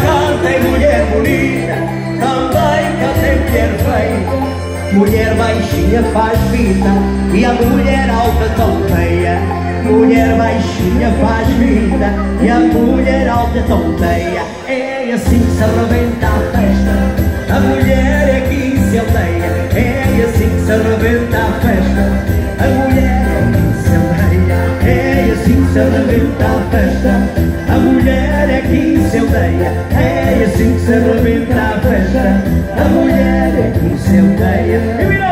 cantei mulher bonita, também cantei mulher feia. Mulher baixinha faz vida e a mulher alta tonteia. Mulher baixinha faz vida e a mulher alta tonteia. É assim que se arrebenta a festa, a mulher é que se aldeia. E virou!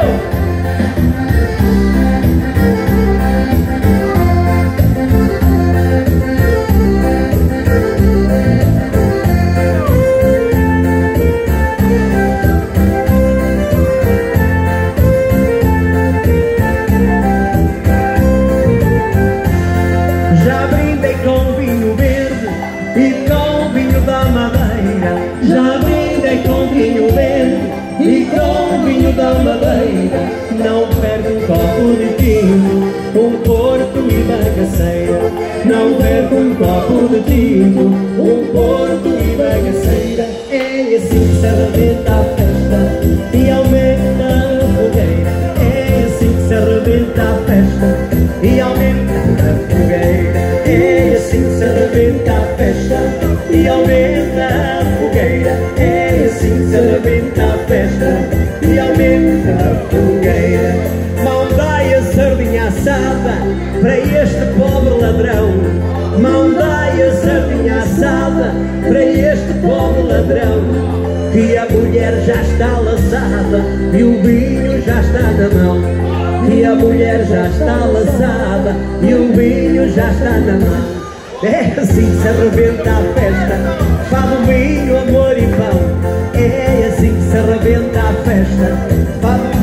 Já brindei com vinho verde e com vinho da madeira. Já porto e bagaceira. Não perco um copo de tinto, um porto e bagaceira. É assim que se arrebenta a festa e aumenta a fogueira. É assim que se arrebenta a festa e aumenta a fogueira. É assim que se arrebenta a festa e aumenta a fogueira. É assim que se arrebenta a festa e aumenta a fogueira. Assada para este pobre ladrão. Mão dai a sardinha assada para este pobre ladrão. Que a mulher já está laçada e o vinho já está na mão. Que a mulher já está laçada e o vinho já está na mão. É assim que se arrebenta a festa, fado vinho, amor e pão. É assim que se arrebenta a festa, fado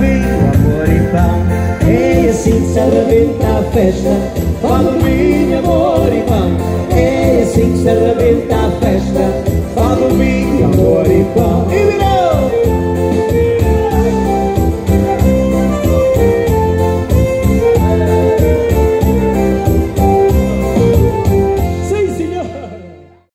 rebenta a festa. Fala do meu amor e pão. É assim que se rebenta a festa. Fala do meu amor e pão. E virá